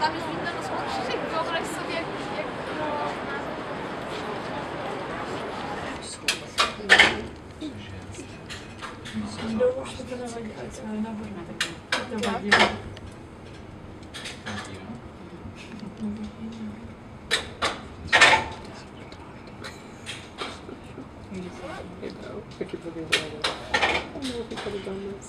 Tam je zmínka na spouštěk, vyobraž sobě, jak, jak to... No, už to nevadí, co nenavrhne, tak to vadí. You know, I could really well. I don't know if he could have done this.